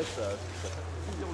like that.